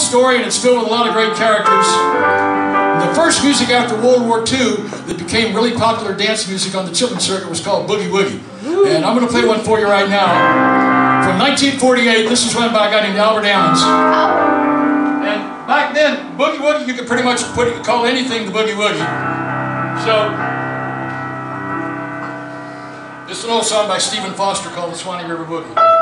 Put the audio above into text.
story and it's filled with a lot of great characters. The first music after World War II that became really popular dance music on the chitlin's circuit was called Boogie Woogie. And I'm going to play one for you right now. From 1948, this was run by a guy named Albert Ammons. And back then, Boogie Woogie, you could pretty much put it, call anything the Boogie Woogie. So, this is an old song by Stephen Foster called the Swanee River Boogie.